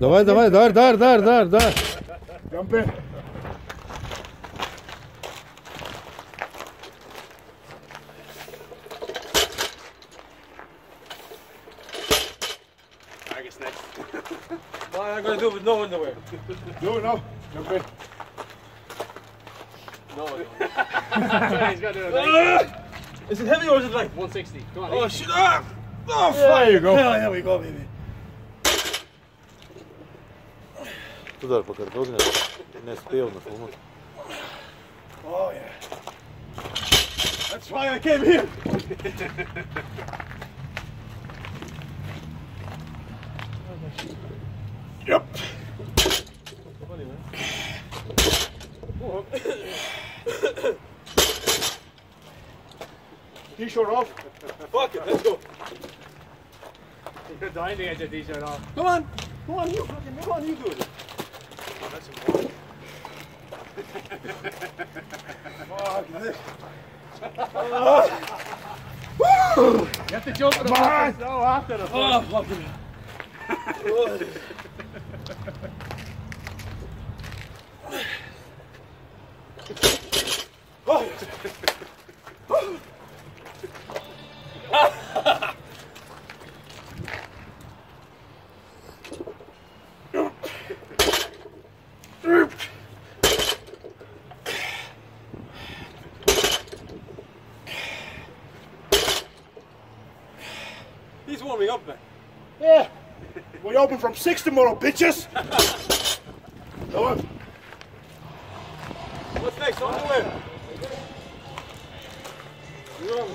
Давай, давай, дар, дар, дар, дар, дар. Jump in. I guess next. What am I gonna do with no underwear? Do it now. Jump in. No. He's got to do it. Is it heavy or is it light? 160. Come on. Oh shit! Ah! Oh There you go. Yeah, there we go, baby. Удар по картоне. Не спел на филму. Oh yeah. That's why I came here. Yep. T-shirt off. Fuck it, let's go. You're dying to get your t-shirt off. Come on, come on, you fucking, come on, you do it. You have to jump the fucking snow after the Oh fucking. He's warming up, man. Yeah. We open from six tomorrow, bitches. Go on. What's next? Underwear. You know,